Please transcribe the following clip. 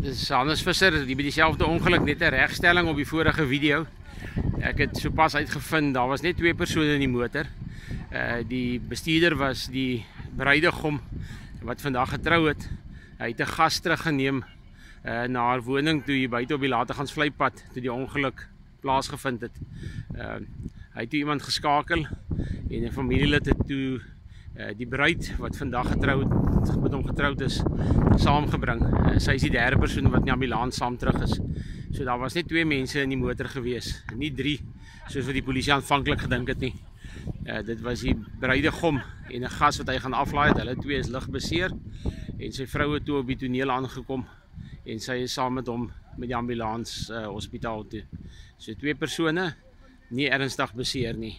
dis Hannes Visser, die by dieselfde ongeluk net 'n regstelling op die vorige video. Ek het sopas uitgevind daar was net twee persone in die motor. Uh die bestuurder was die bruidegom wat vandag getrou het. Hy het 'n gas teruggeneem uh na haar woning toe hier buite op die Lategansvlei-pad toe die ongeluk plaasgevind het. Uh hy het toe iemand geskakel en 'n familielid het toe die bruid wat vandag getroud met hom getroud is saamgebring. Uh, sy is die derde persoon wat die ambulans saam terug is. So daar was net twee mense in die motor gewees, nie drie soos wat die polisie aanvanklik gedink het nie. Uh dit was die bruidegom en 'n gas wat hy gaan aflaai het. Hulle twee is lig beseer en sy vrou het toe op die toneel aangekom en sy is saam met hom met die ambulans uh, hospitaal toe. So twee persone nie ernstig beseer nie.